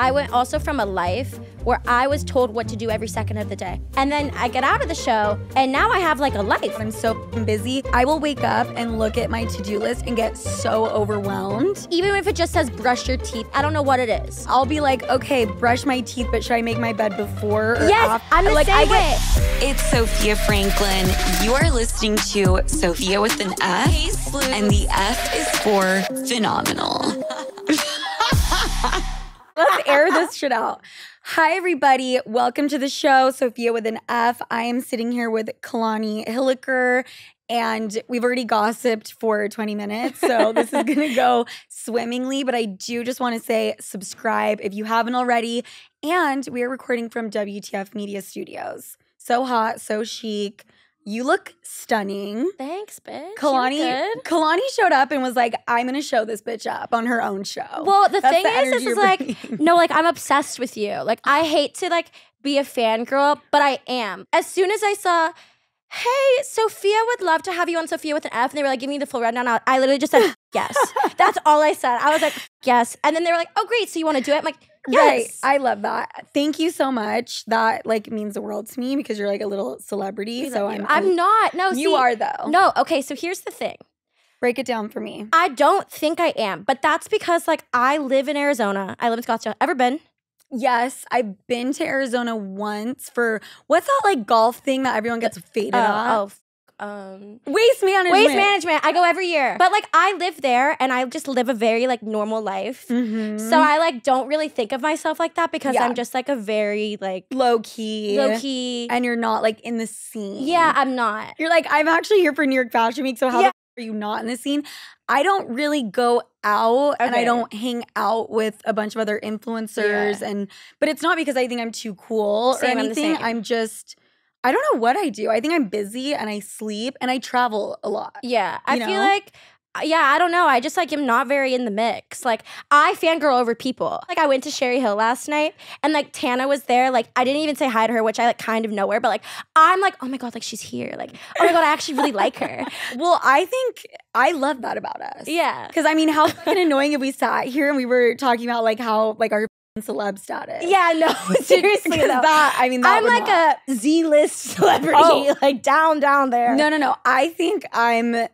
I went also from a life where I was told what to do every second of the day. And then I get out of the show and now I have like a life. I'm so busy. I will wake up and look at my to do list and get so overwhelmed. Even if it just says brush your teeth, I don't know what it is. I'll be like, okay, brush my teeth, but should I make my bed before? Or Yes, after? I'm the like, same I get, way. It's Sofia Franklyn. You're listening to Sofia with an F, and the F is for phenomenal. Let's air this shit out. Hi, everybody. Welcome to the show, Sofia with an F. I am sitting here with Kalani Hilliker, and we've already gossiped for 20 minutes. So this is going to go swimmingly. But I do just want to say subscribe if you haven't already. And we are recording from WTF Media Studios. So hot, so chic. You look stunning. Thanks, bitch. Kalani? Kalani showed up and was like, I'm going to show this bitch up on her own show. Well, the That's thing the is, this is like, no, like I'm obsessed with you. Like I hate to like be a fangirl, but I am. As soon as I saw, hey, Sofia would love to have you on Sofia with an F, and they were like, give me the full rundown. I I literally just said yes. That's all I said. I was like, yes. And then they were like, oh, great. So you want to do it? I'm like, Right. I love that. Thank you so much. That like means the world to me because you're like a little celebrity. We So. I'm I'm not. No, You see- are though. No, okay, so here's the thing. Break it down for me. I don't think I am, but that's because like I live in Arizona. I live in Scottsdale. Ever been? Yes, I've been to Arizona once for what's that like golf thing that everyone gets faded Uh, on? Um, Waste management. waste management. I go every year, but like I live there and I just live a very like normal life. Mhm. So I like don't really think of myself like that because Yeah. I'm just like a very like low key. low key. And you're not like in the scene. yeah, I'm not. You're like, I'm actually here for New York Fashion Week, so how Yeah. the f- are you not in the scene? I don't really go out and I don't hang out with a bunch of other influencers Yeah. and but it's not because I think I'm too cool Same, I'm or anything. same. I'm just I don't know what I do. I think I'm busy and I sleep and I travel a lot. Yeah, I You feel like. uh, Yeah, I don't know. I just like am not very in the mix. Like I fangirl over people. Like I went to Sherri Hill last night and like Tana was there. Like I didn't even say hi to her, which I like kind of know her, but like I'm like, oh my god, like she's here. Like, oh my god, I actually really like her. Well, I think I love that about us. Yeah. Because I mean, how fucking annoying if we sat here and we were talking about like how like our celeb status. Yeah, no, seriously though. that I mean that I'm like not- a Z list celebrity, Oh. like down, down there. No, no, no. I think I'm I'm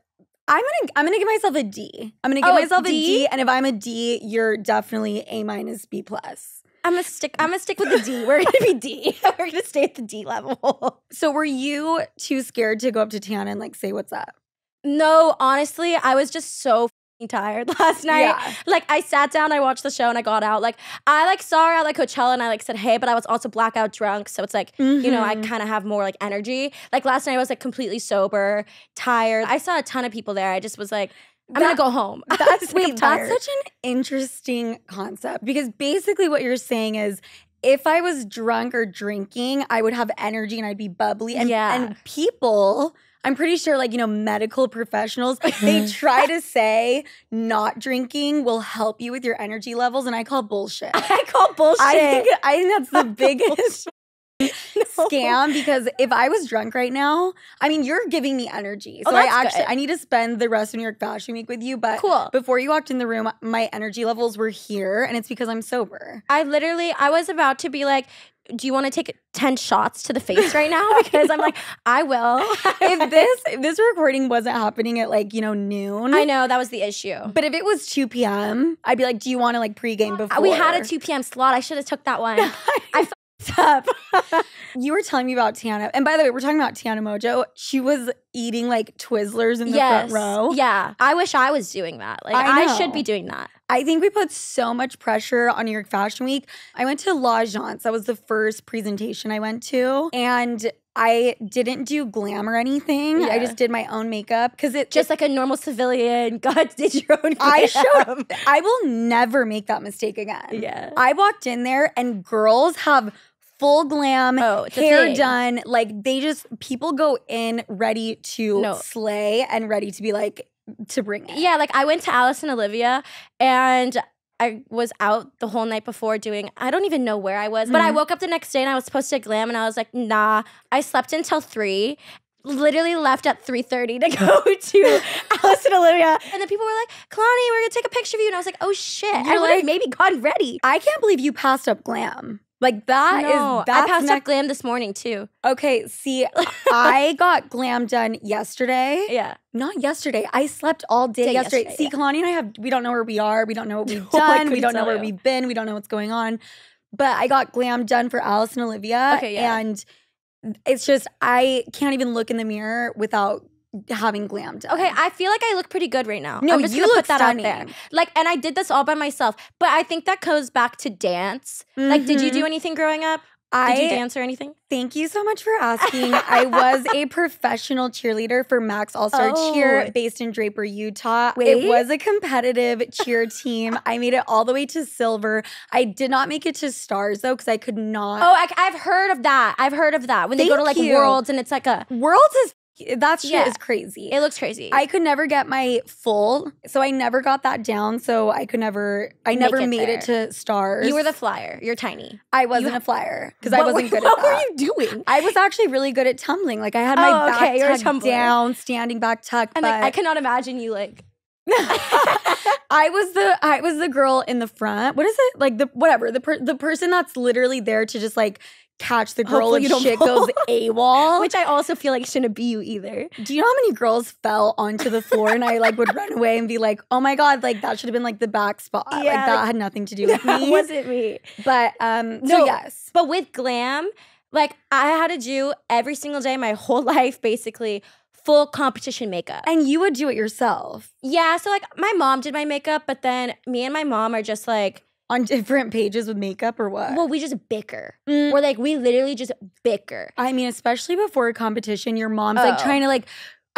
gonna I'm gonna give myself a D. I'm gonna give Oh, myself a D? D, and if I'm a D, you're definitely A minus B plus. I'm gonna stick. I'm gonna stick with the D. We're gonna be D. We're gonna stay at the D level. So were you too scared to go up to Tana and like say what's up? No, honestly, I was just so tired last night. Yeah. Like I sat down, I watched the show, and I got out. Like I like saw her at like Coachella, and I like said hey, but I was also blackout drunk, so it's like you know I Mhm. kind of have more like energy. Like last night, I was like completely sober, tired. I saw a ton of people there. I just was like, I'm That- gonna go home. That's like, wait, that's such an interesting concept because basically what you're saying is if I was drunk or drinking, I would have energy and I'd be bubbly. And, Yeah. and people, I'm pretty sure, like, you know, medical professionals, they try to say not drinking will help you with your energy levels. And I call bullshit. I call bullshit. I think, I think that's the biggest No. scam because if I was drunk right now, I mean, you're giving me energy. Oh, So I actually, good. I need to spend the rest of New York Fashion Week with you. But Cool. before you walked in the room, my energy levels were here, and it's because I'm sober. I literally, I was about to be like, do you want to take 10 shots to the face right now? Because I'm like, I will. if this if this recording wasn't happening at like you know noon, I know that was the issue. But if it was two p.m., I'd be like, "Do you want to like pregame before?" Uh, We had a 2 p.m. slot. I should have took that one. I fucked up. You were telling me about Tana, and by the way, we're talking about Tana Mongeau. She was eating like Twizzlers in the yes. front row. Yeah. I wish I was doing that. Like I I, should be doing that. I think we put so much pressure on New York Fashion Week. I went to L'Agence. That was the first presentation I went to. And I didn't do glam or anything. I just did my own makeup because it Just like a normal civilian. God did your own. I glam. showed I will never make that mistake again. Yeah. I walked in there and girls have full glam, Oh, hair done. Like they just people go in ready to No. slay and ready to be like to bring it. Yeah, like I went to Alice and Olivia and I was out the whole night before doing I don't even know where I was, but I Mhm. woke up the next day and I was supposed to glam and I was like, nah. I slept until three. literally left at 3.30 to go to Alice and Olivia. And then people were like, Kalani, we're gonna take a picture of you. And I was like, oh shit. I You're have like- maybe gotten ready. I can't believe you passed up glam. Like that is no, I passed up glam this morning too. Okay, see, I got glam done yesterday. Yeah. Not yesterday. I slept all day Day yesterday. yesterday, See, Kalani and I have we don't know where we are. We don't know what we've No, done. we don't know where you. we've been. We don't know what's going on. But I got glam done for Alice and Olivia. Okay, yeah. And it's just I can't even look in the mirror without having glammed. Okay, I feel like I look pretty good right now. No, I'm just you gonna look put that out there. stunning. Like, and I did this all by myself. But I think that goes back to dance. Like, did you do mm-hmm. anything growing up? I Did you dance or anything? Thank you so much for asking. I was a professional cheerleader for Max All Star Cheer Oh. based in Draper, Utah. Wait. It was a competitive cheer team. I made it all the way to silver. I did not make it to stars though because I could not. Oh, I, I've heard of that. I've heard of that. When they go to like you. worlds and it's like a, Worlds is that shit Yeah. is crazy. it looks crazy. I could never get my full, so I never got that down. So I could never, I Make never it made it to stars. you were the flyer. You're tiny. I wasn't you- a flyer because I wasn't were, good What at that. were you doing? I was actually really good at tumbling. Like I had my Oh, back okay, tucked down, standing back tuck. And like, I cannot imagine you like. I was the I was the girl in the front. What is it like the whatever the per, the person that's literally there to just like catch the girl Hopefully don't shit fall. goes AWOL. Which I also feel like shouldn't be you either. Do you know how many girls fell onto the floor and I like would run away and be like, oh my god, like that should have been like the back spot. like that like- had nothing to do with That me. wasn't me. but um, No. so yes, But with glam, like I had to do every single day, my whole life, basically full competition makeup. and you would do it yourself yeah, so like my mom did my makeup, but then me and my mom are just like, on different pages with makeup or what? well, we just bicker. Mm. We're like, we literally just bicker. I mean, especially before a competition, your mom's like Oh. trying to like.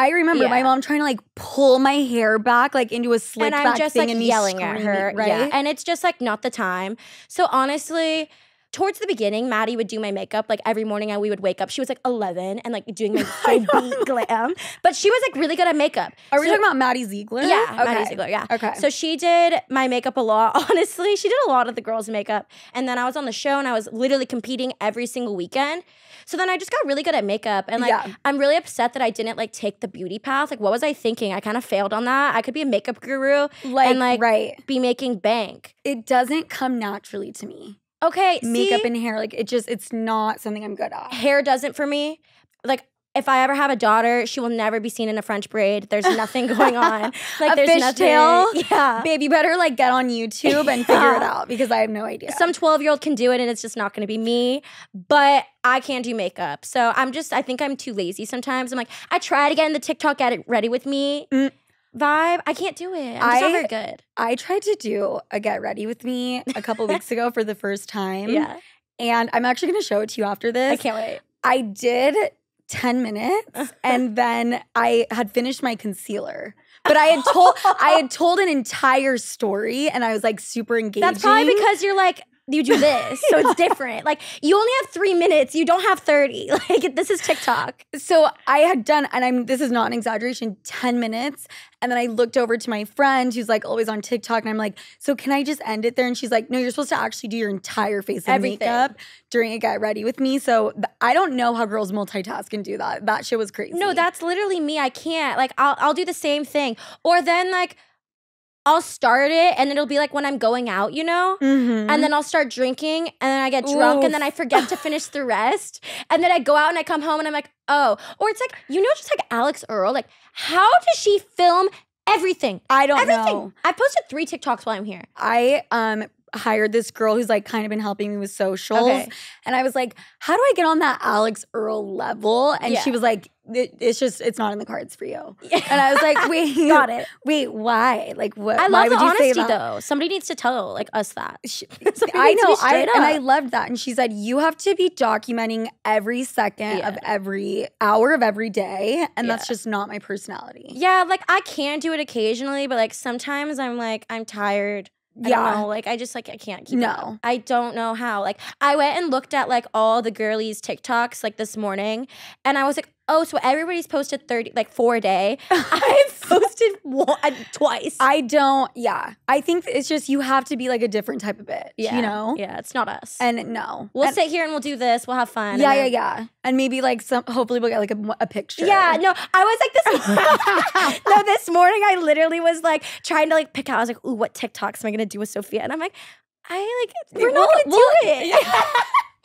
I remember my mom trying to like pull my hair back like into a slick and I'm back just thing like and me yelling at her, right? Yeah, and it's just like not the time. So honestly, towards the beginning, Maddie would do my makeup like every morning. And we would wake up. She was like 11 and like doing my full beat glam, but she was like really good at makeup. Are we talking about Maddie Ziegler? Yeah, okay. Maddie Ziegler. Yeah. Okay. So she did my makeup a lot. Honestly, she did a lot of the girls' makeup, and then I was on the show and I was literally competing every single weekend. So then I just got really good at makeup, and like Yeah. I'm really upset that I didn't like take the beauty path. Like, what was I thinking? I kind of failed on that. I could be a makeup guru, like, and, like, right. be making bank. It doesn't come naturally to me. Okay, Makeup see, and hair, like it just it's not something I'm good at. hair doesn't for me. Like. If I ever have a daughter, she will never be seen in a French braid. There's nothing going on. Like A there's nothing. fishtail? Yeah. Babe, you better like get on YouTube and figure it out because I have no idea. some 12 year old can do it and it's just not going to be me but i can't do makeup so i'm just i think i'm too lazy sometimes i'm like i try to get in the tiktok get it ready with me Mm. Vibe i can't do it i'm just I- not very good I tried to do a get ready with me a couple weeks ago for the first time. yeah And I'm actually gonna show it to you after this. i can't wait I did 10 minutes and then I had finished my concealer. But I had told I had told an entire story and I was like super engaged. that's probably because you're like you do this so it's different like you only have three minutes you don't have 30 like this is tiktok so I had done, and I'm this is not an exaggeration, 10 minutes. And then I looked over to my friend who's like always on TikTok, and I'm like, so can I just end it there? And she's like, no, you're supposed to actually do your entire face of Everything. makeup during a get ready with me. So th- I don't know how girls multitask and do that. That shit was crazy. no that's literally me i can't like i'll, I'll do the same thing or then like i'll start it and it'll be like when i'm going out you know Mhm. and then I'll start drinking, and then I get drunk, and then I forget to finish the rest, and then I go out and I come home, and I'm like, oh, or it's like you know, just like Alix Earle, like how does she film everything? I don't Everything. know. I posted three TikToks while I'm here. I um hired this girl who's like kind of been helping me with socials. Okay. And I was like, how do I get on that Alix Earle level? And she was like, "It- it's just, it's not in the cards for you. And I was like, wait, Got it. Wait, why? Like, what? I why love the would you say honesty that? though. Somebody needs to tell like us that. She- I know, I, and I loved that. And she said, you have to be documenting every second of every hour of every day. And that's just not my personality. Yeah, like I can do it occasionally, but like sometimes I'm like I'm tired. I Yeah. know. Like I just like I can't keep it up. No. I don't know how. Like I went and looked at like all the girlies TikToks like this morning and I was like, oh, so everybody's posted 30, like four a day. I've posted one, uh, twice. I don't. Yeah, I think it's just you have to be like a different type of bitch. yeah. you know. Yeah, it's not us. And no, we'll And- sit here and we'll do this. We'll have fun. yeah, yeah, yeah, and maybe like some. Hopefully, we'll get like a, a picture. Yeah, no, I was like this. no, this morning I literally was like trying to like pick out. I was like, "Ooh, what TikToks am I gonna do with Sofia?" And I'm like, "I like we're not We'll- gonna do we'll- it.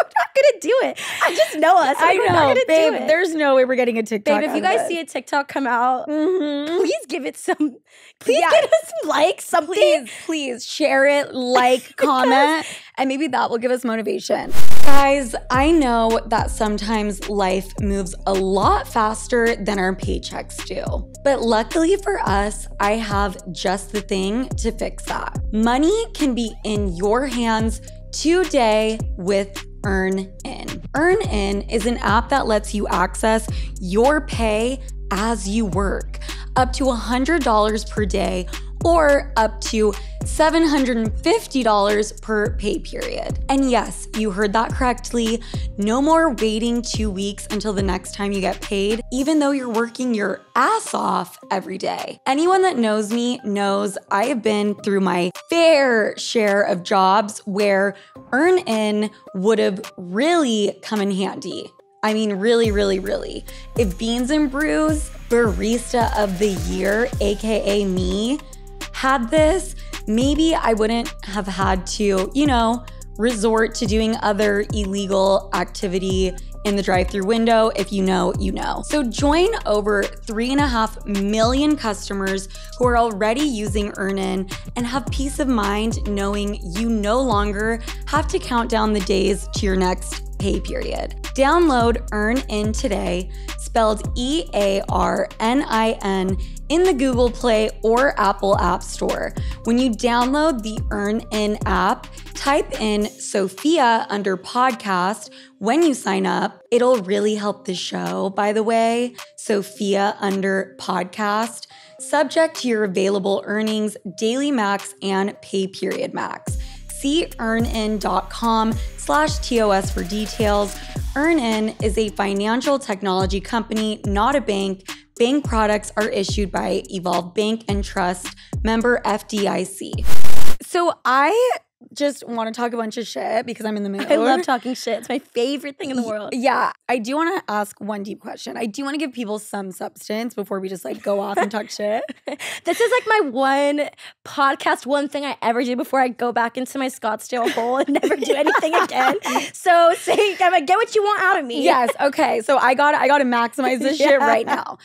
We're not gonna do it. I just know us. I We're not know, gonna do babe. it. There's no way we're getting a TikTok. babe. If you guys see a TikTok come out, hmm please give it some. Please Yeah. give us some likes, something. please, please share it, like, comment, and maybe that will give us motivation. Guys, I know that sometimes life moves a lot faster than our paychecks do. But luckily for us, I have just the thing to fix that. Money can be in your hands today with Earn In. Earnin is an app that lets you access your pay as you work, up to $100 per day or up to $750 per pay period. And yes, you heard that correctly. No more waiting two weeks until the next time you get paid, even though you're working your ass off every day. Anyone that knows me knows I have been through my fair share of jobs where Earnin would have really come in handy. I mean, really, really, really. If Beans and Brews Barista of the Year, aka me, had this, maybe I wouldn't have had to, you know, resort to doing other illegal activity in the drive through window. If you know, you know. So join over three and a half million customers who are already using Earnin and have peace of mind knowing you no longer have to count down the days to your next pay period. Download Earn In today, spelled E A R N I N, in the Google Play or Apple App Store. When you download the Earn In app, type in Sofia under podcast when you sign up. It'll really help the show, by the way. Sofia under podcast, subject to your available earnings, daily max, and pay period max. See earnin.com slash TOS for details. Earnin is a financial technology company, not a bank. Bank products are issued by Evolve Bank and Trust, member FDIC. So I just want to talk a bunch of shit because I'm in the mood. I love talking shit. It's my favorite thing in the world. Yeah, I do want to ask one deep question. I do want to give people some substance before we just like go off and talk shit. This is like my one podcast, one thing I ever do before I go back into my Scottsdale hole and never do anything again. So say, get what you want out of me. yes. Okay. So I got I got to maximize this shit right now.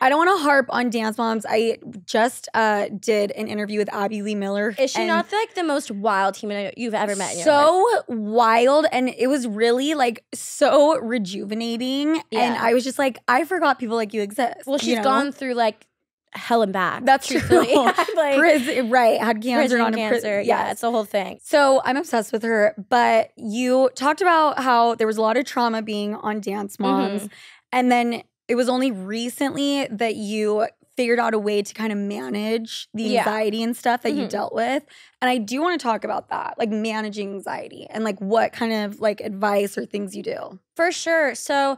I don't want to harp on Dance Moms. I just uh, did an interview with Abby Lee Miller. Is she not like the most wild human you've ever met in your life? so wild and it was really like so rejuvenating and i was just like i forgot people like you exist Well, she's you know? gone through like hell and back. That's truthfully. true. Like Prison- right had cancer on cancer. prison yeah, it's the whole thing. so i'm obsessed with her but you talked about how there was a lot of trauma being on dance moms Mhm. and then it was only recently that you figured out a way to kind of manage the Yeah. anxiety and stuff that you Mhm. dealt with and i do want to talk about that like managing anxiety and like what kind of like advice or things you do For sure. So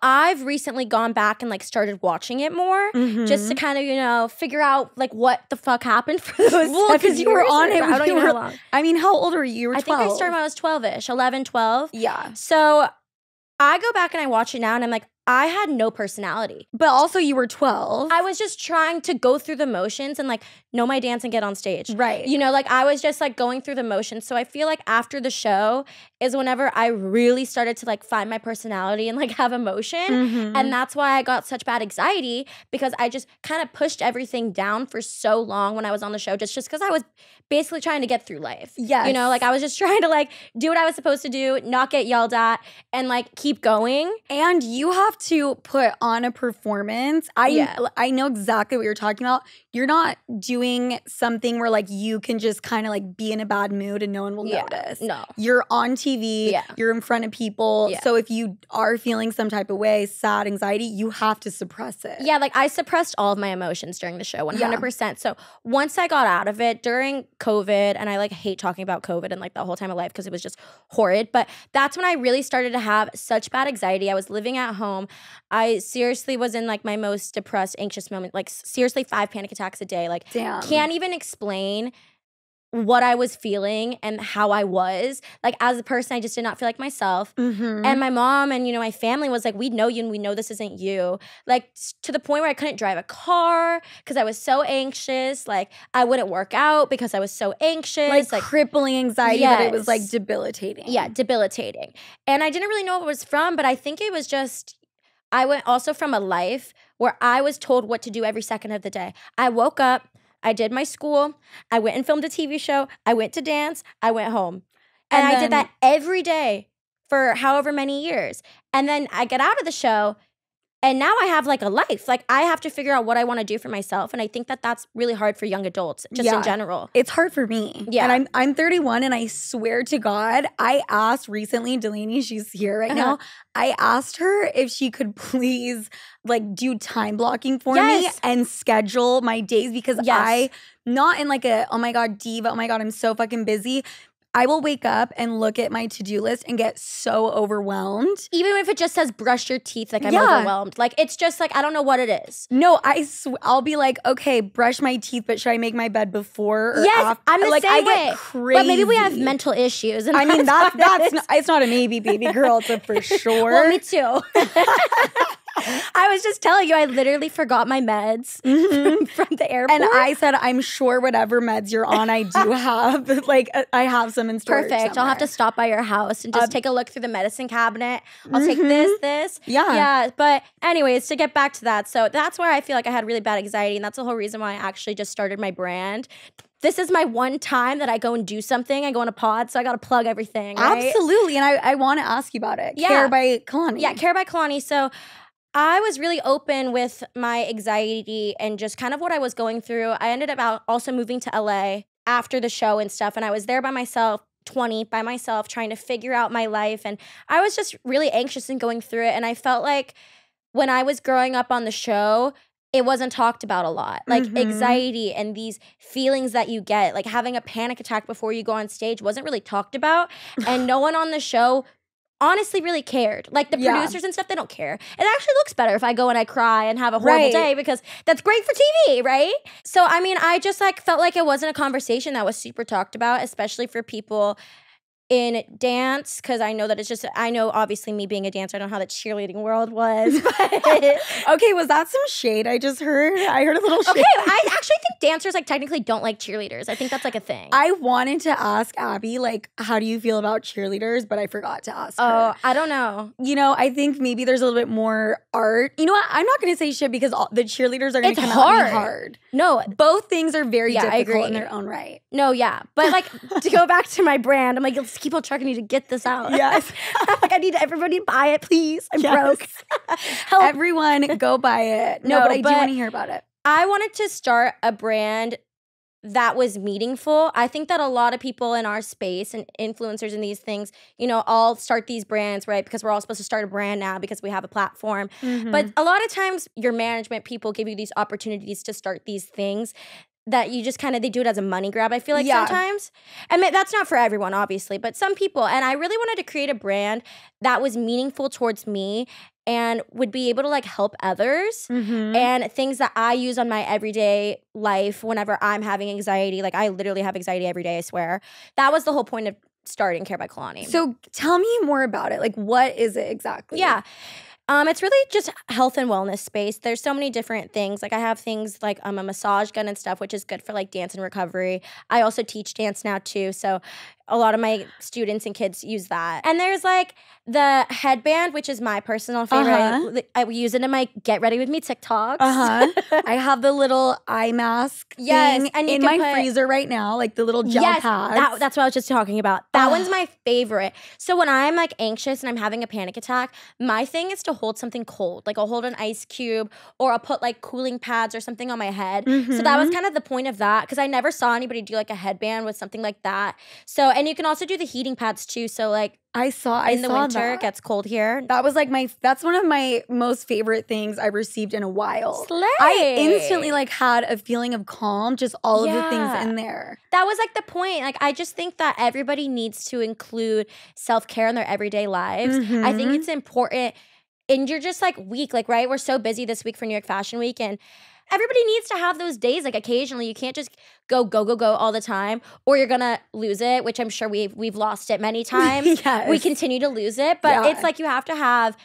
I've recently gone back and like started watching it more. Just to kind of, you know, figure out like what the fuck happened for those. Well, 'cause seven you were on it I don't even know long. I mean, how old were you? You were I 12. think I started when I was 12 ish, 11, 12. Yeah. So I go back and I watch it now and I'm like, I had no personality. But also, you were 12. I was just trying to go through the motions and like know my dance and get on stage. right. You know, like I was just like going through the motions. So I feel like after the show is whenever I really started to like find my personality and like have emotion. Mhm. And that's why I got such bad anxiety because I just kind of pushed everything down for so long when I was on the show, just just because I was basically trying to get through life. Yeah. You know, like I was just trying to like do what I was supposed to do, not get yelled at, and like keep going. and you have to put on a performance. I Yeah. I know exactly what you're talking about. You're not doing something where like you can just kind of like be in a bad mood and no one will Yeah. notice. No. You're on TV, Yeah. you're in front of people. So if you are feeling some type of way, sad, anxiety, you have to suppress it. Yeah, like I suppressed all of my emotions during the show, 100%. So once I got out of it during COVID, and I like hate talking about COVID and like the whole time of life because it was just horrid, but that's when I really started to have such bad anxiety. I was living at home. I seriously was in like my most depressed, anxious moment. Like seriously, five panic attacks a day. Like Damn. can't even explain what I was feeling and how I was. Like as a person, I just did not feel like myself. Mhm. And my mom and you know my family was like, "We know you, and we know this isn't you." Like to the point where I couldn't drive a car because I was so anxious. Like I wouldn't work out because I was so anxious. like, Like, crippling anxiety, but it was like debilitating. yeah, debilitating. And I didn't really know what it was from, but I think it was just. I went also from a life where I was told what to do every second of the day. I woke up, I did my school, I went and filmed a TV show, I went to dance, I went home. And, And I did that every day for however many years. And then I get out of the show and now I have like a life. Like I have to figure out what I want to do for myself and I think that that's really hard for young adults just Yeah. in general. It's hard for me. Yeah. And I'm I'm 31 and I swear to God, I asked recently, Delaney, she's here right Uh-huh. now. I asked her if she could please like do time blocking for me and schedule my days because Yes. I not in like a oh my god, diva, oh my god, I'm so fucking busy. I will wake up and look at my to-do list and get so overwhelmed. Even if it just says brush your teeth like I'm Yeah. overwhelmed. Like it's just like I don't know what it is. No, I sw- I'll be like, okay, brush my teeth, but should I make my bed before or Yes, after? I'm the like, same I get. Crazy. But maybe we have mental issues. And I mean, that's that's is. not, it's not a maybe, baby girl. It's a for sure. Well, me too. I was just telling you, I literally forgot my meds Mhm. from the airport. And I said, I'm sure whatever meds you're on, I do have. like, uh, I have some in storage. Perfect. I'll have to stop by your house and just Uh, take a look through the medicine cabinet. I'll take Mhm. this, this. Yeah. Yeah. But, anyways, to get back to that. So, that's where I feel like I had really bad anxiety. And that's the whole reason why I actually just started my brand. This is my one time that I go and do something. I go on a pod. So, I got to plug everything. Right? Absolutely. And I, I want to ask you about it. Yeah. Kare by Kalani. Yeah, Kare by Kalani. So I was really open with my anxiety and just kind of what I was going through. I ended up also moving to LA after the show and stuff. And I was there by myself, 20 by myself, trying to figure out my life. And I was just really anxious and going through it. And I felt like when I was growing up on the show, it wasn't talked about a lot. Like Mhm. anxiety and these feelings that you get, like having a panic attack before you go on stage, wasn't really talked about. And no one on the show honestly really cared. Like the Yeah. producers and stuff, they don't care. It actually looks better if I go and I cry and have a horrible Right. day because that's great for TV, right? So I mean, I just like felt like it wasn't a conversation that was super talked about, especially for people in dance because I know that it's just I know obviously me being a dancer I don't know how the cheerleading world was but Okay, was that some shade I just heard? I heard a little shade. okay I actually think dancers like technically don't like cheerleaders I think that's like a thing I wanted to ask Abby, like, how do you feel about cheerleaders? But I forgot to ask oh her. I don't know You know, I think maybe there's a little bit more art. You know what? I'm not going to say shit because all, the cheerleaders are going It's to come at me hard. hard. no Both things are very Yeah, difficult in their own right. No, yeah. But like to go back to my brand, I'm like, let's keep on trucking you to get this out. Yes. like I need everybody to buy it, please. I'm Yes. broke. Help. Everyone go buy it. No, No, but I do want to hear about it. I wanted to start a brand that was meaningful. I think that a lot of people in our space and influencers in these things, you know, all start these brands, right? Because we're all supposed to start a brand now because we have a platform. Mm-hmm. But a lot of times your management people give you these opportunities to start these things that you just kind of they do it as a money grab. I feel like Yeah. sometimes. I mean that's not for everyone obviously, but some people and I really wanted to create a brand that was meaningful towards me and would be able to like help others Mhm. and things that I use on my everyday life whenever I'm having anxiety. Like I literally have anxiety every day, I swear. That was the whole point of starting Kare by Kalani. so tell me more about it. Like, what is it exactly? Yeah. Um, it's really just health and wellness space. There's so many different things. Like I have things like um, a massage gun and stuff, which is good for like dance and recovery. I also teach dance now too, so a lot of my students and kids use that. And there's like the headband, which is my personal favorite. Uh-huh. I, I use it in my Get Ready with Me TikToks. Uh huh. I have the little eye mask Yes, thing and in my put- freezer right now, like the little gel yes, pads. that, that's what I was just talking about. That Ugh. one's my favorite. So when I'm like anxious and I'm having a panic attack, my thing is to hold something cold. Like I'll hold an ice cube or I'll put like cooling pads or something on my head. So that was Mhm. kind of the point of that because I never saw anybody do like a headband with something like that. So and you can also do the heating pads too. So like I saw. I in the saw winter that. it gets cold here. That was like my. That's one of my most favorite things I've received in a while. Slay. I instantly like had a feeling of calm, just all of the things in there. that was like the point. Like I just think that everybody needs to include self care in their everyday lives. I think Mhm. it's important and you're just like weak, like right? We're so busy this week for New York Fashion Week and everybody needs to have those days like occasionally. You can't just go go go go all the time or you're going to lose it, which I'm sure we've we've lost it many times. yes. We continue to lose it, but Yeah. it's like you have to have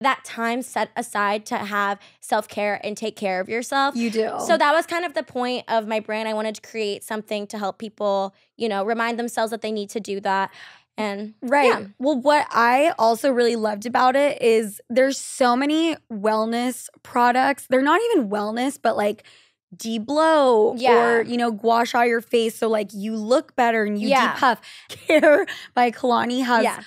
that time set aside to have self-care and take care of yourself. You do. So that was kind of the point of my brand. I wanted to create something to help people, you know, remind themselves that they need to do that. And Right. Yeah. Well, what I also really loved about it is there's so many wellness products. They're not even wellness, but like deblow Yeah. or you know gua sha your face so like you look better and you Yeah. depuff. Kare by Kalani has yeah,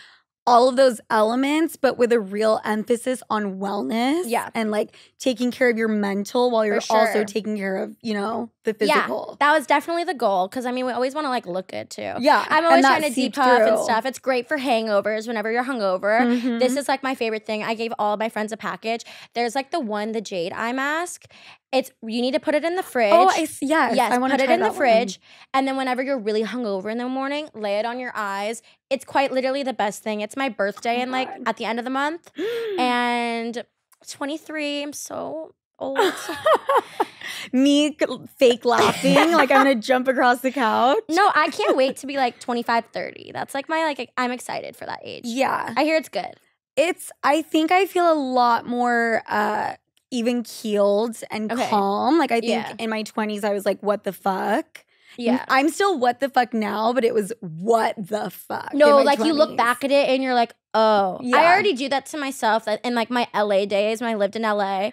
all of those elements, but with a real emphasis on wellness. Yeah. And like taking care of your mental while you're also taking care of, you know, the physical. Yeah. that was definitely the goal. Cause I mean, we always want to like look good too. Yeah. I'm always trying to depuff and stuff. It's great for hangovers whenever you're hungover. Mhm. This is like my favorite thing. I gave all my friends a package. There's like the one, the jade eye mask. It's you need to put it in the fridge. Oh, I see. Yes, Yes, I want to put it in the that one. fridge, and then whenever you're really hungover in the morning, lay it on your eyes. It's quite literally the best thing. It's my birthday, Oh and like at the end of the month, and 23. I'm so old. Me fake laughing, like I'm gonna jump across the couch. no, I can't wait to be like 25, 30. That's like my like. I'm excited for that age. Yeah, I hear it's good. it's. I think I feel a lot more uh even keeled and Okay. calm. Like I think Yeah. in my 20s, I was like, "What the fuck." Yeah. I'm still what the fuck now, but it was what the fuck. No, like you look back at it and you're like, oh, Yeah. I already do that to myself. That in like my LA days when I lived in LA,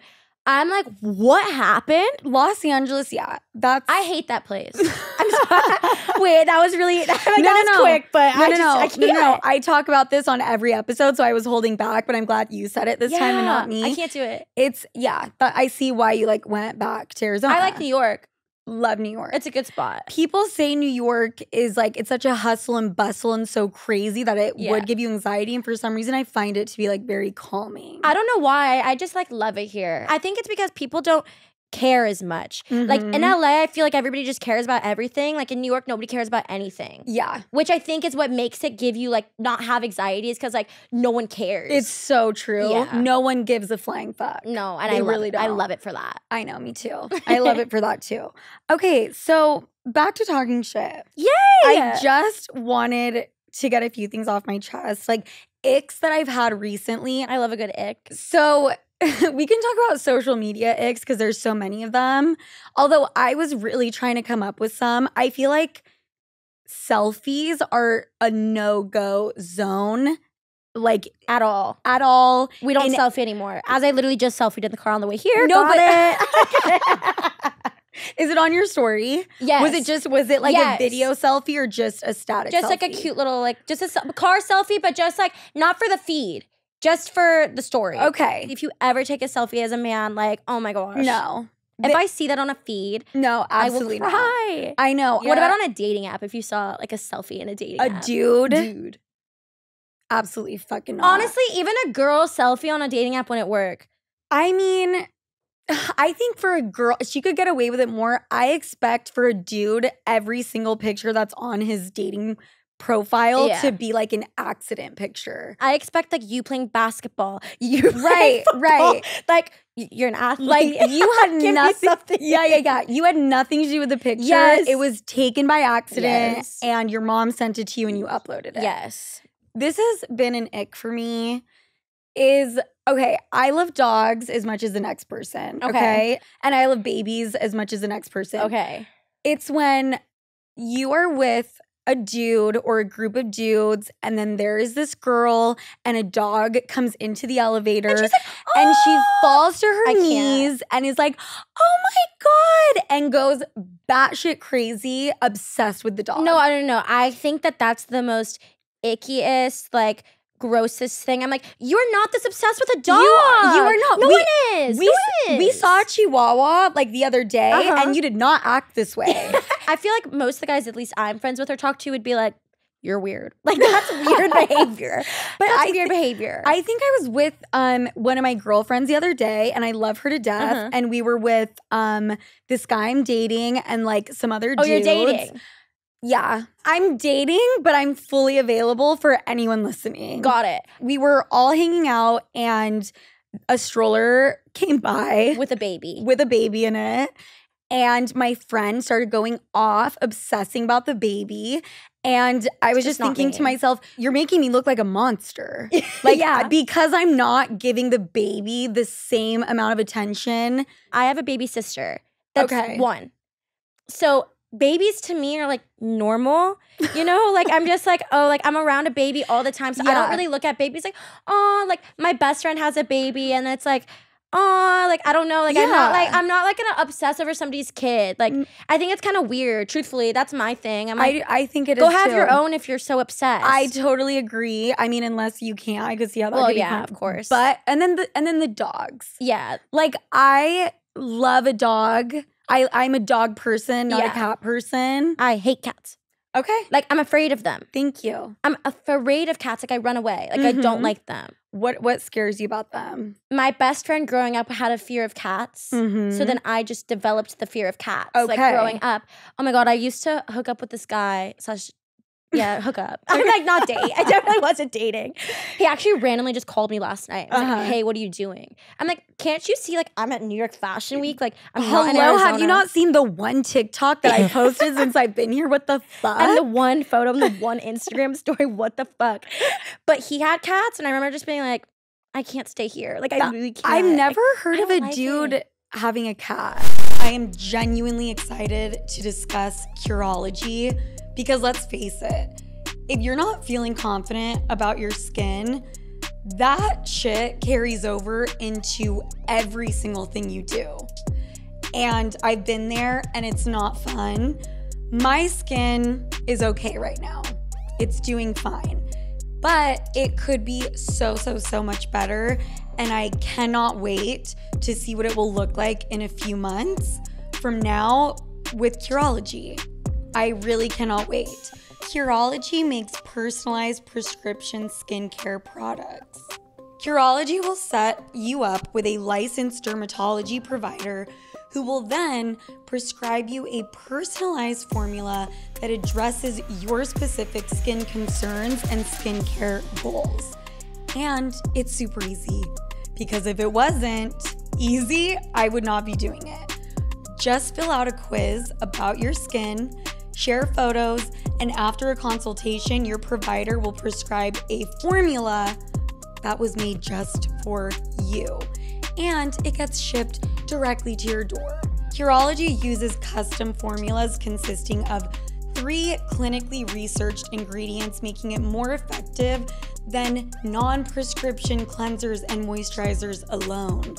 I'm like, what happened? Los Angeles, yeah, that's. I hate that place. I'm sorry. Wait, that was really that, No, no, was no. quick, but No, I no, just, no, I can't. no, no. I talk about this on every episode, so I was holding back, but I'm glad you said it this time and not me. I can't do it. It's yeah, but I see why you like went back to Arizona. I like New York. Love New York. It's a good spot. People say New York is like it's such a hustle and bustle and so crazy that it Yeah. would give you anxiety, and for some reason, I find it to be like very calming. I don't know why. I just like love it here. I think it's because people don't care as much. Like in Mhm. LA, I feel like everybody just cares about everything. Like in New York, nobody cares about anything. yeah, Which I think is what makes it give you like not have anxiety is because like no one cares. it's so true. Yeah. No one gives a flying fuck. no, and They I really it. I love it for that. I know, me too. I love it for that too. Okay, so back to talking shit. Yay! I just wanted to get a few things off my chest, like icks that I've had recently. I love a good ick. So we can talk about social media icks because there's so many of them. Although I was really trying to come up with some, I feel like selfies are a no go zone, like At all. at all. We don't And- selfie anymore. As I literally just selfied in the car on the way here. No, but-. Is it on your story? yes. Was it just was it like Yes. a video selfie or just a static? just like a cute little like just a car selfie, but just like not for the feed, just for the story. Okay. If you ever take a selfie as a man, like oh my gosh, No. If I see that on a feed, no, I will absolutely not. cry. I know. What about on a dating app? If you saw like a selfie in a dating a app, a dude? dude. Absolutely fucking not. Honestly, even a girl selfie on a dating app wouldn't work. I mean, I think for a girl, she could get away with it more. I expect for a dude, every single picture that's on his dating profile Yeah. to be like an accident picture. I expect like you playing basketball, you Right, football, right. Like you're an athlete. Like you had nothing. Yeah, yeah, yeah. You had nothing to do with the picture. Yes. It was taken by accident Yes. and your mom sent it to you and you uploaded it. Yes. This has been an ick for me. Is okay, I love dogs as much as the next person. Okay. Okay. And I love babies as much as the next person. Okay. It's when you are with a dude or a group of dudes, and then there is this girl, and a dog comes into the elevator, And and, she's like, she "Oh!" falls to her I can't. knees and is like, "Oh my god!" and goes batshit crazy, obsessed with the dog. No, I don't know. I think that that's the most ickiest, like grossest thing. I'm like, you're not this obsessed with a dog. you are not. No We- one is. we, no one we is. saw Chihuahua like the other day, Uh-huh. and you did not act this way. I feel like most of the guys, at least I'm friends with or talk to, would be like, "You're weird." Like that's weird behavior. But that's I weird behavior. I think I was with um one of my girlfriends the other day, and I love her to death. Uh-huh. And we were with um this guy I'm dating and like some other oh, you're dating. Yeah, I'm dating, but I'm fully available for anyone listening. Got it. we were all hanging out and a stroller came by with a baby. with a baby in it. And my friend started going off, obsessing about the baby. And I was just just thinking to myself, you're making me look like a monster. Like, Yeah. because I'm not giving the baby the same amount of attention. I have a baby sister. That's Okay. one. So babies to me are like normal. You know, like I'm just like, oh, like I'm around a baby all the time. So I don't really look at babies like, oh, like my best friend has a baby and it's like, oh, like I don't know. Like I'm not like I'm not like gonna obsess over somebody's kid. Like Mm. I think it's kind of weird. Truthfully, that's my thing. I'm like, I, I think it is go have your own if you're so obsessed. I totally agree. I mean, unless you can't, I could see how that Well, could be yeah, of course. But and then the and then the dogs. yeah. Like I love a dog. I I'm a dog person, not Yeah. a cat person. I hate cats. Okay. Like I'm afraid of them. Thank you. I'm afraid of cats. Like I run away. Like I don't Mhm. like them. What what scares you about them? my best friend growing up had a fear of cats. So Mhm. then I just developed the fear of cats. Okay. Like growing up. Oh my god, I used to hook up with this guy. Slash, yeah, hook up. I'm like not date. I definitely wasn't dating. He actually randomly just called me last night. Uh-huh. like, hey, what are you doing? I'm like, can't you see like I'm at New York Fashion Week? Like I'm not in Hello, have you not seen the one TikTok that I posted since I've been here? What the fuck? and the one photo and the one Instagram story. What the fuck? But he had cats, and I remember just being like, I can't stay here. Like I That- really can't. I've Like, never heard of a like dude it. having a cat. I am genuinely excited to discuss Curology because let's face it, if you're not feeling confident about your skin, that shit carries over into every single thing you do. And I've been there and it's not fun. My skin is okay right now. It's doing fine. But it could be so, so, so much better. And I cannot wait to see what it will look like in a few months from now with Curology. I really cannot wait. Curology makes personalized prescription skincare products. Curology will set you up with a licensed dermatology provider who will then prescribe you a personalized formula that addresses your specific skin concerns and skincare goals. And it's super easy because if it wasn't easy, I would not be doing it. Just fill out a quiz about your skin, share photos, and after a consultation, your provider will prescribe a formula that was made just for you. And it gets shipped directly to your door. Curology uses custom formulas consisting of three clinically researched ingredients, making it more effective than non prescription cleansers and moisturizers alone.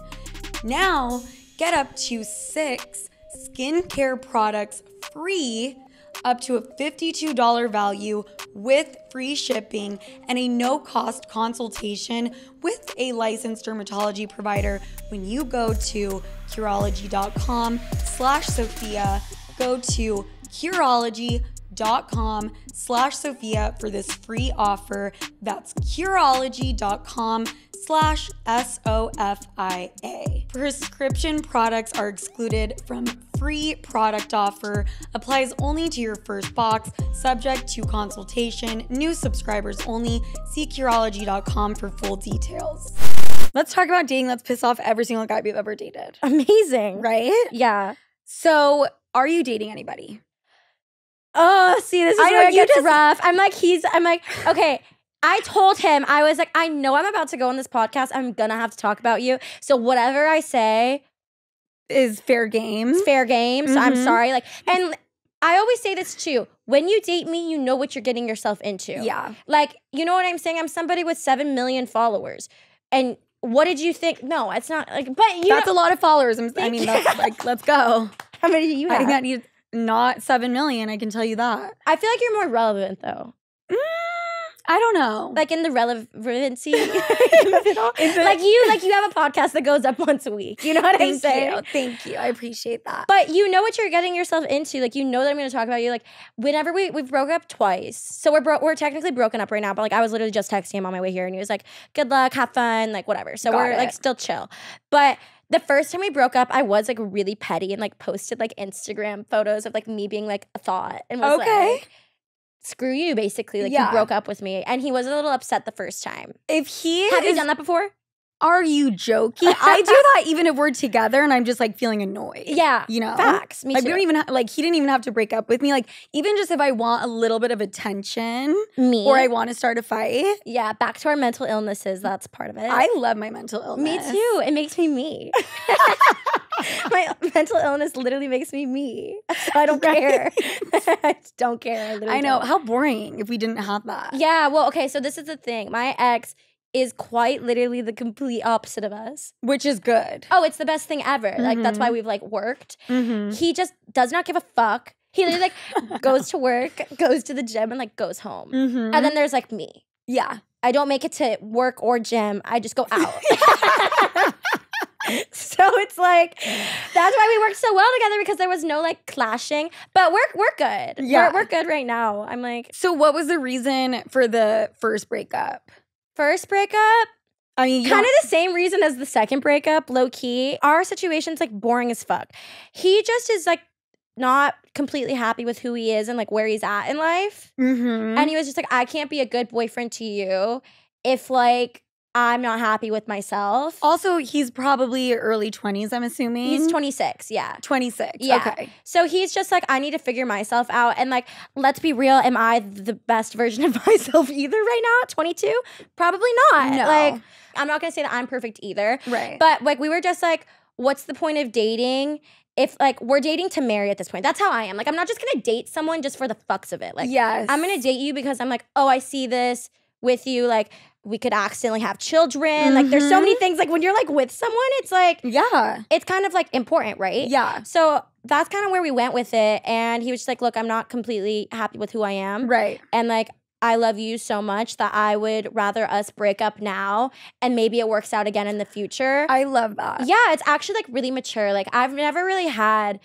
Now, get up to six skincare products free, up to a $52 value with free shipping and a no cost consultation with a licensed dermatology provider when you go to curology.com slash Sofia. Go to curology.com slash Sofia for this free offer. That's curology.com slash S-O-F-I-A. Prescription products are excluded from free product offer, applies only to your first box, subject to consultation, new subscribers only. See Curology.com for full details. Let's talk about dating. Let's piss off every single guy we've ever dated. amazing. Right? Yeah. So, are you dating anybody? Oh, see, this is I know, where it you gets just- rough. I'm like, he's, I'm like, okay. I told him, I was like, I know I'm about to go on this podcast. I'm gonna have to talk about you. So whatever I say, Is fair game. it's fair game. So I'm Mhm. sorry. Like, and I always say this too. When you date me, you know what you're getting yourself into. Yeah. Like, you know what I'm saying? I'm somebody with seven million followers. And what did you think? No, it's not like, but you That's a lot of followers. I'm- I mean, that's like, let's go. how many do you I have? think that needs not 7 million. I can tell you that. I feel like you're more relevant though. I don't know. like in the relevancy in the middle. The- like you like you have a podcast that goes up once a week you know what i'm thank saying you. Thank you. I appreciate that. but you know what you're getting yourself into like you know that i'm going to talk about you like whenever we we broke up twice so we're bro- we're technically broken up right now but like i was literally just texting him on my way here and he was like good luck have fun like whatever so Got we're it. like still chill but the first time we broke up, I was like really petty and like posted like Instagram photos of like me being like a thought and was Okay. like, screw you, basically. Like Yeah. you broke up with me. And he was a little upset the first time. if he Have you done that before? Are you joking? I do that even if we're together and I'm just like feeling annoyed. Yeah. You know? Facts. Me like too. we don't even ha- like he didn't even have to break up with me. Like even just if I want a little bit of attention me. or I want to start a fight, yeah, back to our mental illnesses. That's part of it. I love my mental illness. me too. It makes me me. My mental illness literally makes me me. So I don't care. I don't care. I, I know don't. how boring if we didn't have that. Yeah, well, okay, so this is the thing. My ex is quite literally the complete opposite of us. which is good. Oh, it's the best thing ever. Like that's why we've like worked. Mm-hmm. He just does not give a fuck. He literally like goes to work, goes to the gym, and like goes home. Mm-hmm. And then there's like me. yeah, I don't make it to work or gym. I just go out. so it's like that's why we worked so well together because there was no like clashing. But we're we're good. Yeah. We're, we're good right now. I'm like So what was the reason for the first breakup? first breakup. I mean, kind of the same reason as the second breakup, low key. Our situation's like boring as fuck. He just is like not completely happy with who he is and like where he's at in life. Mhm. And he was just like, I can't be a good boyfriend to you if like I'm not happy with myself. also he's probably early 20s, I'm assuming. He's 26, yeah. 26. Yeah. Okay. So he's just like, I need to figure myself out. And like, let's be real, am I the best version of myself either right now at 22? Probably not. No. Like, I'm not gonna say that I'm perfect either. Right. But like we were just like, what's the point of dating if like we're dating to marry at this point? That's how I am. Like I'm not just gonna date someone just for the fucks of it. Like yes. I'm gonna date you because I'm like, oh, I see this with you. Like we could accidentally have children. Like there's so many mm-hmm. things. Like when you're like with someone, it's like Yeah. it's kind of like important, right? Yeah. So that's kind of where we went with it. And he was just like, look, I'm not completely happy with who I am. Right. And like, I love you so much that I would rather us break up now and maybe it works out again in the future. I love that. yeah, it's actually like really mature. Like, I've never really had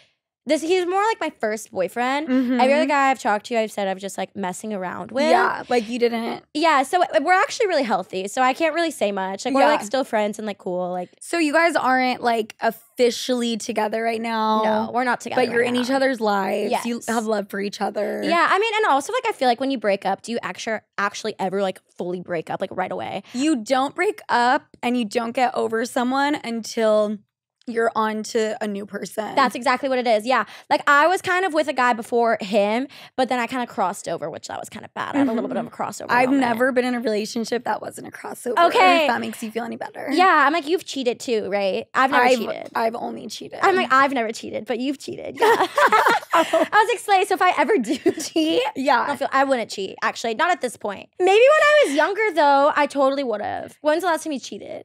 this. He's more like my first boyfriend. Mhm. Every other guy I've talked to, I've said I've just like messing around with. Yeah. Like you didn't. Yeah. So we're actually really healthy. So I can't really say much. Like, we're like still friends and like cool. Like, So you guys aren't like officially together right now. no, we're not together. But you're right in now. each other's lives. Yes. You have love for each other. Yeah, I mean, and also like I feel like when you break up, do you actually actually ever like fully break up like right away? You don't break up and you don't get over someone until you're on to a new person. That's exactly what it is. Yeah, like I was kind of with a guy before him, but then I kind of crossed over, which that was kind of bad. I had a little bit of a mm-hmm. crossover. I've moment. never been in a relationship that wasn't a crossover. Okay. If that makes you feel any better. Yeah, I'm like you've cheated too, right? I've never I've, cheated. I've only cheated. I'm like I've never cheated, but you've cheated. Yeah. I was like, Slay. So if I ever do cheat, I yeah. don't feel I wouldn't cheat. Actually, not at this point. Maybe when I was younger, though, I totally would have. When's the last time you cheated?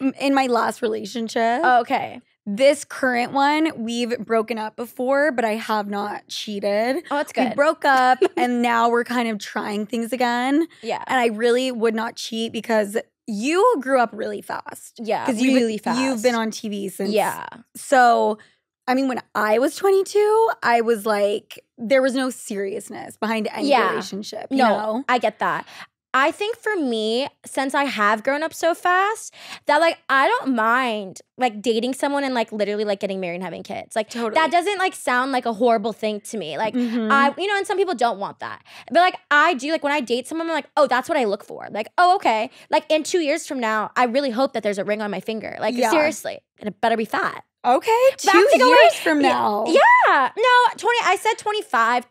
In my last relationship, oh, okay. this current one, we've broken up before, but I have not cheated. Oh, that's good. We broke up and now we're kind of trying things again. yeah. And I really would not cheat because you grew up really fast. Yeah. Because you really fast. You've been on TV since. Yeah. So, I mean, when I was 22, I was like, there was no seriousness behind any Yeah. relationship. You No, know? I get that. I think for me, since I have grown up so fast, that like I don't mind like dating someone and like literally like getting married and having kids. Like Totally. that doesn't like sound like a horrible thing to me. Like Mhm. I, you know, and some people don't want that. But like I do, like when I date someone, I'm like, oh, that's what I look for. Like, oh, okay. Like in two years from now, I really hope that there's a ring on my finger. Like Yeah. seriously, and it better be fat. okay. Two Back to go years right- from now. Yeah, no, twenty. I said twenty five.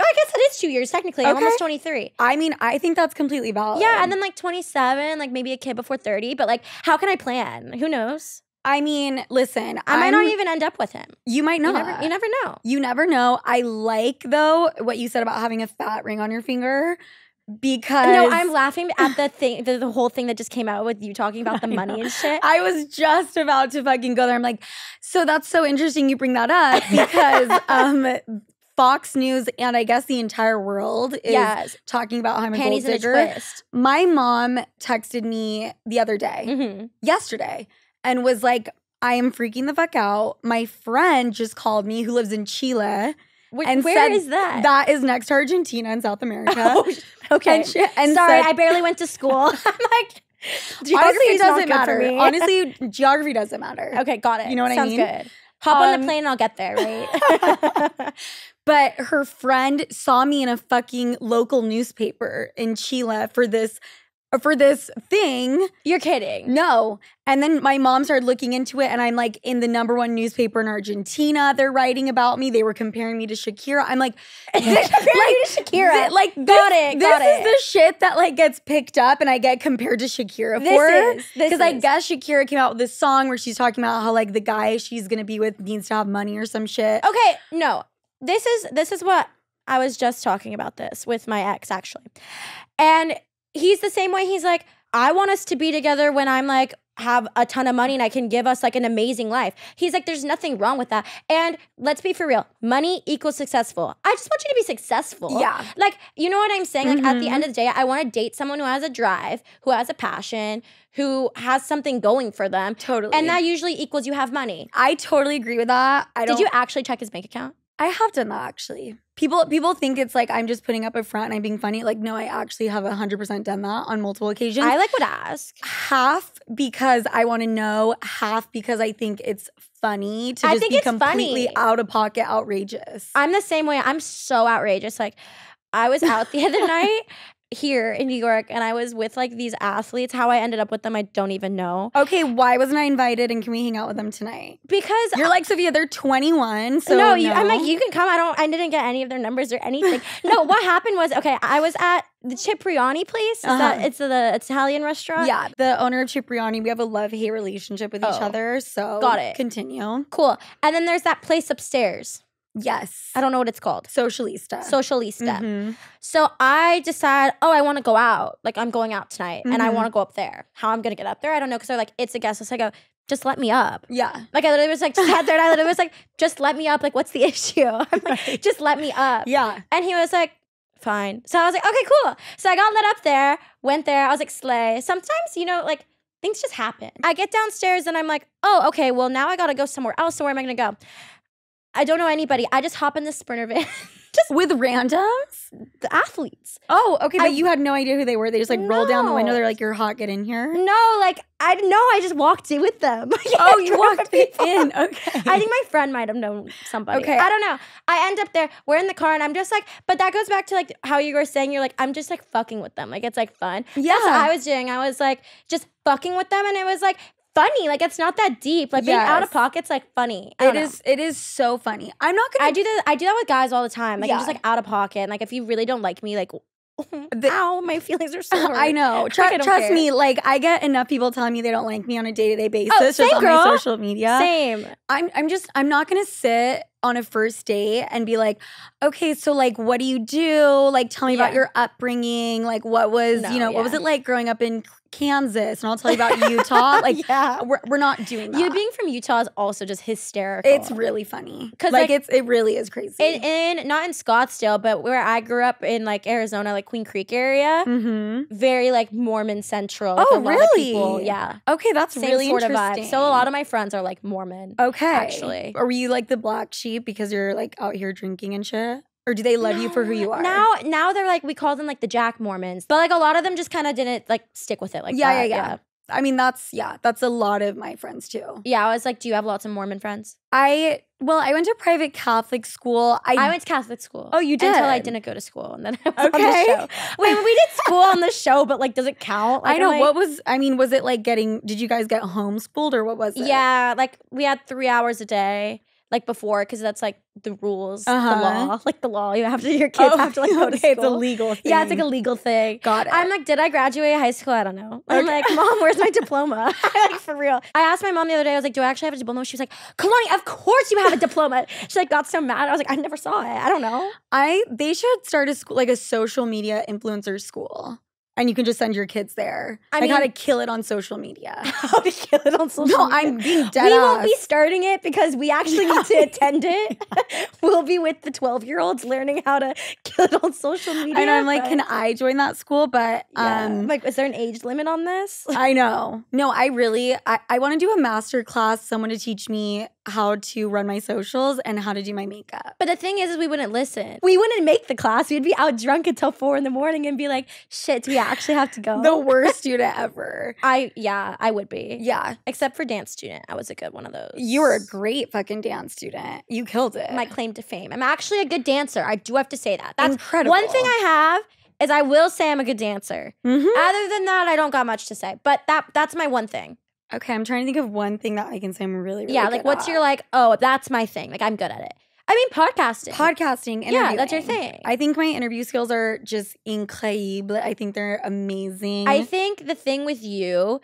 Oh, I guess that is two years technically. I'm Okay. almost twenty three. I mean, I think that's completely valid. Yeah, and then like 27, like maybe a kid before 30, but like how can I plan? Who knows? I mean, listen, I might not I'm- even end up with him. You might You not. never, you never know. You never know. I like though what you said about having a fat ring on your finger because No, I'm laughing at the thing, the, the whole thing that just came out with you talking about the I money know. and shit. I was just about to fucking go there. I'm like, so that's so interesting you bring that up because um Fox News and I guess the entire world is yes, talking about how I'm a gold a digger. twist. My mom texted me the other day, hmm yesterday, and was like, I am freaking the fuck out. My friend just called me who lives in Chile. Where, And where said is that? That is next to Argentina in South America. Oh, okay. And, she, and Sorry, said- I barely went to school. I'm like, honestly, geography not doesn't matter. me. Honestly, geography doesn't matter. okay, got it. You know what I Sounds mean? good. Hop on Um, the plane and I'll get there, right? But her friend saw me in a fucking local newspaper in Chile for this for this thing. You're kidding. No. And then my mom started looking into it, and I'm like in the number one newspaper in Argentina. They're writing about me. They were comparing me to Shakira. I'm like, Comparing you to Shakira. thi- like Got this, it, This got is it. the shit that like gets picked up, and I get compared to Shakira This for. this Because I guess Shakira came out with this song where she's talking about how like the guy she's gonna be with needs to have money or some shit. Okay, no. This is this is what I was just talking about this with my ex actually. And he's the same way he's like I want us to be together when I'm like have a ton of money and I can give us like an amazing life. He's like there's nothing wrong with that. And let's be for real. Money equals successful. I just want you to be successful. Yeah. Like, you know what I'm saying? Like at the end mm-hmm. of the day, I want to date someone who has a drive, who has a passion, who has something going for them. Totally. And that usually equals you have money. I totally agree with that. I don't Did you actually check his bank account? I have done that actually. People people think it's like I'm just putting up a front and I'm being funny. Like, no, I actually have 100% done that on multiple occasions. I like would ask. half because I want to know, half because I think it's funny to I just think be it's completely funny. out of pocket outrageous. I'm the same way. I'm so outrageous. Like, I was out the other night here in New York and I was with like these athletes. How I ended up with them, I don't even know. okay, why wasn't I invited and can we hang out with them tonight? Because You're like, Sofia, they're 21. So no, you, I'm like, you can come. I don't. I didn't get any of their numbers or anything. no, what happened was okay. I was at the Cipriani place. Is Uh-huh. it's the Italian restaurant? Yeah, the owner of Cipriani, we have a love hate relationship with each Oh. other. So Got it. Continue. Cool. And then there's that place upstairs. Yes. I don't know what it's called. Socialista. Socialista. Mhm. So I decide, oh, I want to go out. Like I'm going out tonight, and I Mhm. want to go up there. How I'm gonna get up there, I don't know. Because they're like, it's a guest list. I go, just let me up. Yeah. Like I literally was like, just sat there, and I literally was like, just let me up. Like, what's the issue? I'm like, just let me up. Yeah. And he was like, fine. So I was like, okay, cool. So I got let up there, went there. I was like, slay. Sometimes, you know, like things just happen. I get downstairs and I'm like, oh, okay, well, now I gotta go somewhere else. So where am I gonna go? I don't know anybody. I just hop in the sprinter van. just With randoms? the athletes. Oh, okay. But I- you had no idea who they were. They just like roll down the window. They're like, you're hot, get in here. No, like I didn't know. I just walked in with them. Oh, you walked in. Okay. I think my friend might have known somebody. Okay. I don't know. I end up there. We're in the car, and I'm just like, but that goes back to like how you were saying. You're like, I'm just like fucking with them. Like it's like fun. Yeah. That's what I was doing. I was like just fucking with them, and it was like funny. Like it's not that deep. Like being out of pocket's like funny. It know. is. It is so funny. I'm not gonna. I do that. I do that with guys all the time. Like I'm just like out of pocket. And like if you really don't like me, like, The- ow, my feelings are so. I know. Like, I trust care. me. Like I get enough people telling me they don't like me on a day to oh, day basis Oh, just same, on my social media. Same. I'm. I'm just. I'm not gonna sit on a first date and be like, okay, so like, what do you do? Like, tell me about your upbringing. Like, what was No, you know, what was it like growing up in Kansas? And I'll tell you about Utah. Like, yeah. we're we're not doing that. You being from Utah is also just hysterical. It's really funny. 'Cause, like, like, it's it really is crazy. in, in not in Scottsdale, but where I grew up in like Arizona, like Queen Creek area, mm-hmm. very like Mormon central. Like, Oh, a lot of people, really? yeah, Okay, that's same really sort of interesting. vibe. So a lot of my friends are like Mormon. okay, actually. Or were you like the black sheep because you're like out here drinking and shit? Or do they love you for who you are? Now, now they're like we call them like the Jack Mormons, but like a lot of them just kind of didn't like stick with it. Like Yeah, that. yeah, yeah. I mean, that's yeah, that's a lot of my friends too. Yeah, I was like, do you have lots of Mormon friends? I well, I went to private Catholic school. I, I, went to Catholic school. Oh, you did Until I did? didn't go to school, and then I was on Okay. the show. Wait, we did school on the show, but like, does it count? Like, I know am what was. I mean, was it like getting? Did you guys get homeschooled or what was it? Yeah, like we had three hours a day, like before, because that's like the rules, Uh-huh. the law, like the law. You have to, your kids Oh, have to like go to school. it's a legal thing. Yeah, it's like a legal thing. Got it. I'm like, did I graduate high school? I don't know. I'm like, mom, where's my diploma? like for real. I asked my mom the other day. I was like, do I actually have a diploma? She was like, Kalani, of course you have a diploma. she like got so mad. I was like, I never saw it. I don't know. I they should start a school like a social media influencer school. And you can just send your kids there. I like how to kill it on social media. How to kill it on social no, media. I'm being dead we won't be starting it because we actually need to attend it. we'll be with the 12 year olds learning how to kill it on social media. And I'm like, can I join that school? But Yeah. um like, is there an age limit on this? I know. No, I really I, I want to do a master class, someone to teach me how to run my socials and how to do my makeup. But the thing is, is we wouldn't listen. We wouldn't make the class. We'd be out drunk until four in the morning and be like, shit, we actually have to go? The worst student ever. I, yeah, I would be. Yeah. Except for dance student. I was a good one of those. You were a great fucking dance student. You killed it. my claim to fame. I'm actually a good dancer. I do have to say that. That's Incredible. one thing I have is I will say I'm a good dancer. Mhm. Other than that, I don't got much to say. But that that's my one thing. Okay, I'm trying to think of one thing that I can say I'm really, really yeah, like what's at. your like? Oh, that's my thing. Like I'm good at it. I mean, podcasting. podcasting? Yeah, that's your thing. I think my interview skills are just incredible. I think they're amazing. I think the thing with you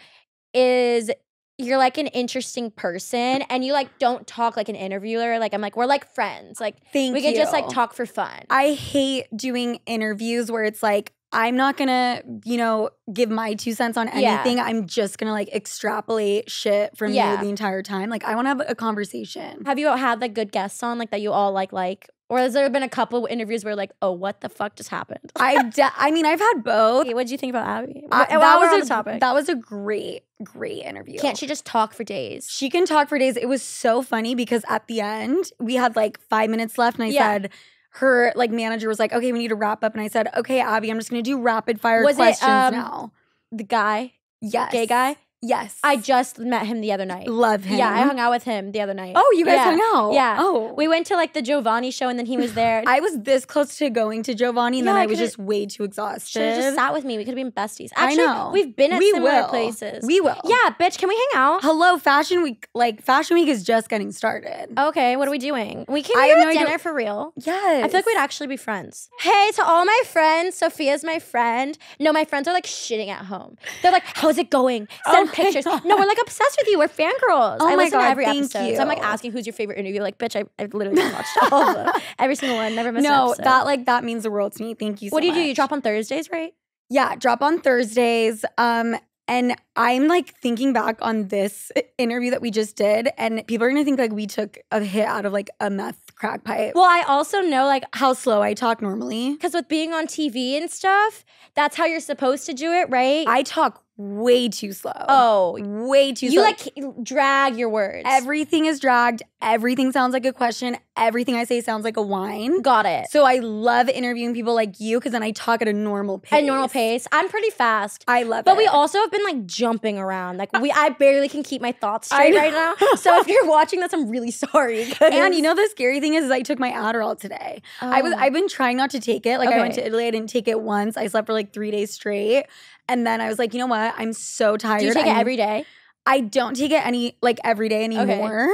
is you're like an interesting person and you like don't talk like an interviewer. Like I'm like, we're like friends. Like Thank we can just like talk for fun. I hate doing interviews where it's like I'm not gonna, you know, give my two cents on Yeah. anything. I'm just gonna like extrapolate shit from Yeah. you the entire time. Like I want to have a conversation. Have you had like good guests on like that you all like like? Or has there been a couple interviews where like, oh, what the fuck just happened? I, de- I mean, I've had both. Okay, what did you think about Abby? I- Wh- while we're a topic. that was a great, great interview. Can't she just talk for days? She can talk for days. It was so funny because at the end we had like five minutes left, and I Yeah. said. Her like manager was like, "Okay, we need to wrap up," and I said, "Okay, Abby, I'm just gonna do rapid fire Was it, questions um, now." The guy, Yes, gay guy. Yes, I just met him the other night. love him. Yeah, I hung out with him the other night. Oh, you guys yeah. hung out. Yeah. Oh, We went to like the Giovanni show and then he was there. I was this close to going to Giovanni, and then I I was just way too exhausted. Should have just sat with me. We could have been besties. I Actually, know. we've been at we similar will. places. We will. yeah, bitch, can we hang out? Hello, Fashion Week. Like Fashion Week is just getting started. Okay, what are we doing? We can I go to dinner for real. Yes. I feel like we'd actually be friends. Hey, to all my friends, Sofia's my friend. No, my friends are like shitting at home. They're like, "How's it going? Send My pictures." No, we're like obsessed with you. We're fangirls. Oh I my listen God, to every thank episode. So I'm like asking who's your favorite interview. Like, bitch, I, I've literally watched all of them. Every single one. Never missed no, that like that means the world to me. Thank you. so What do you do? You drop on Thursdays, right? Yeah, drop on Thursdays. Um, and I'm like thinking back on this interview that we just did, and people are gonna think like we took a hit out of like a meth crack pipe. Well, I also know like how slow I talk normally. because with being on TV and stuff, that's how you're supposed to do it, right? I talk way too slow. oh, way too slow. you slow. like drag your words. everything is dragged. Everything sounds like a question. Everything I say sounds like a whine. got it. So I love interviewing people like you because then I talk at a normal pace. At normal pace, I'm pretty fast. I love But it. But we also have been like jumping around. Like we, I barely can keep my thoughts straight right now. So if you're watching this, I'm really sorry. and you know the scary thing is, is I took my Adderall today. I was Oh. I've been trying not to take it. Like I went to Italy, I didn't take it once. I slept for like three days straight. And then I was like, you know what? I'm so tired. Do you take I it every day? I don't take it any like every day anymore.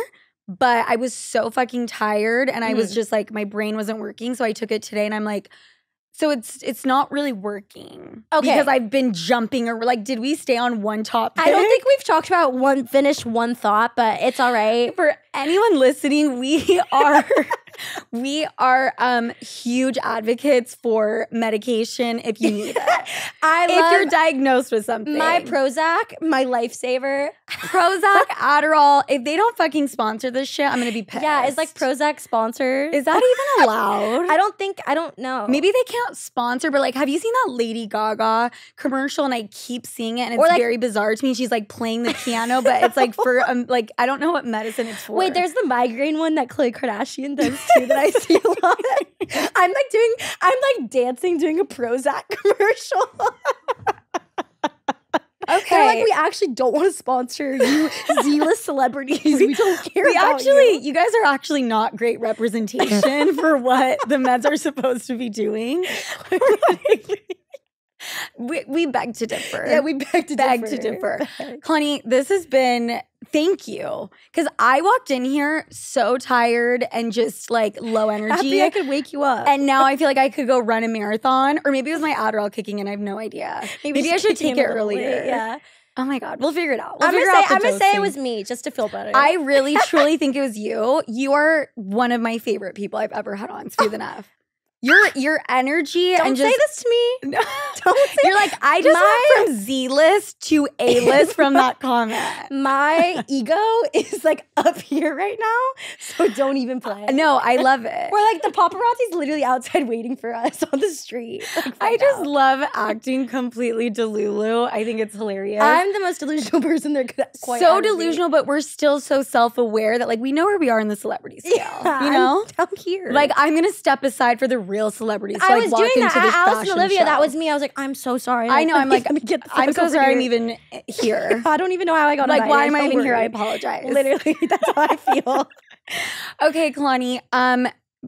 But I was so fucking tired and I was Mhm. just like my brain wasn't working. So I took it today and I'm like, so it's it's not really working. Okay. Because I've been jumping or like, did we stay on one topic? I don't think we've talked about one finished one thought, but it's all right. for anyone listening, we are we are um huge advocates for medication if you need it. I if you're diagnosed with something. my Prozac, my lifesaver. Prozac, Adderall, if they don't fucking sponsor this shit, I'm gonna be pissed. Yeah, is like Prozac sponsored. Is that even allowed? I don't think I don't know. Maybe they can't sponsor, but like, have you seen that Lady Gaga commercial? And I keep seeing it, and it's like- very bizarre to me. She's like playing the piano, but it's like for um, like I don't know what medicine it's for. Wait, there's the migraine one that Khloe Kardashian does too that I see a lot. I'm like doing, I'm like dancing doing a Prozac commercial. okay. They're like, we actually don't want to sponsor you, Z-list celebrities. We don't care. we actually, you. you. guys are actually not great representation for what the meds are supposed to be doing. we, we beg to differ. yeah, we beg to beg differ. to differ. Beg. Connie, this has been thank you. Because I walked in here so tired and just like low energy. Happy I could wake you up. and now I feel like I could go run a marathon, or maybe it was my Adderall kicking in. I have no idea. Maybe, I should take it little late, earlier. Yeah, Oh my god, we'll figure it out. We'll I'm gonna say I'm gonna say it was me just to feel better. I really truly think it was you. You are one of my favorite people I've ever had on Smooth Enough. Your your energy don't and say this to me. No. Don't say You're like I just My- went from Z list to A list from that comment. my ego is like up here right now, so don't even play. No, I love it. We're like the paparazzi's literally outside waiting for us on the street. Like, I just now. love acting completely delulu. I think it's hilarious. I'm the most delusional person there could quite so delusional, but we're still so self-aware that like we know where we are in the celebrity scale. Yeah, you know? I'm down here. Like I'm gonna step aside for the real celebrities. I like, was doing into that at Alice and Olivia. show. That was me. I was like, I'm so sorry. I know. I'm like, me get I'm so sorry. I'm even here. I don't even know how I got like, why am I even here? I apologize. Literally, that's how I feel. Okay, Kalani. Um,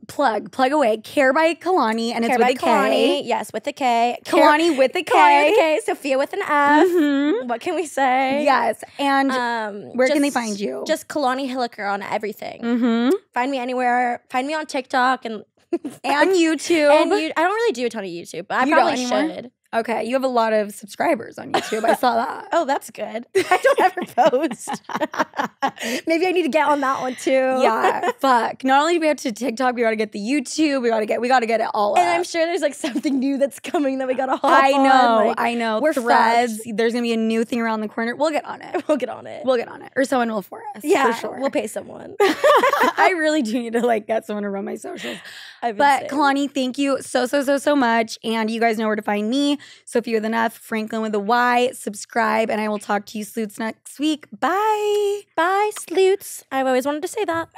plug, plug away. Kare by Kalani, and Kare it's with a K. Kalani. Yes, with a K. Kare- Kalani with a K. Kalani with a K. Sofia with an F. Mhm. What can we say? Yes, and Um, where can they find you? Just Kalani Hilliker on everything. Mhm. Find me anywhere. Find me on TikTok and and YouTube. and you, I don't really do a ton of YouTube, but I You probably should. Okay, you have a lot of subscribers on YouTube. I saw that. Oh, that's good. I don't ever post. Maybe I need to get on that one too. yeah, fuck. Not only do we have to TikTok, we got to get the YouTube. We got to get, we got to get it all. And up. I'm sure there's like something new that's coming that we gotta hop I on, know, like, I know. we're Threads. fucked. There's gonna be a new thing around the corner. We'll get on it. we'll get on it. We'll get on it, or someone will for us. yeah, for sure. we'll pay someone. I really do need to like get someone to run my socials. I've been But saying. Kalani, thank you so so so so much, and you guys know where to find me. Sofia with an F, Franklyn with a Y. Subscribe, and I will talk to you Sloots next week. Bye. bye, Sloots. I've always wanted to say that.